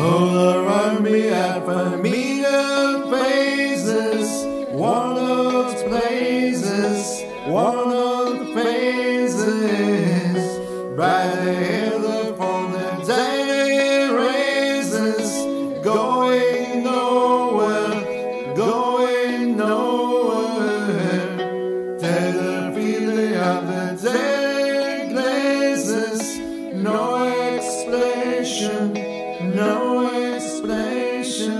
All around me are familiar faces, one of places, one of faces, bright heather from the day races, going nowhere, going nowhere, tell the feeling of the day places, no explanation no explanation.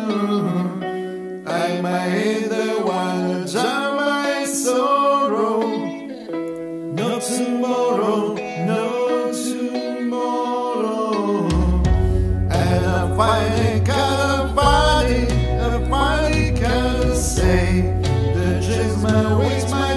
I made the one jump my sorrow. No tomorrow, no tomorrow. And I finally a body, a can say, the my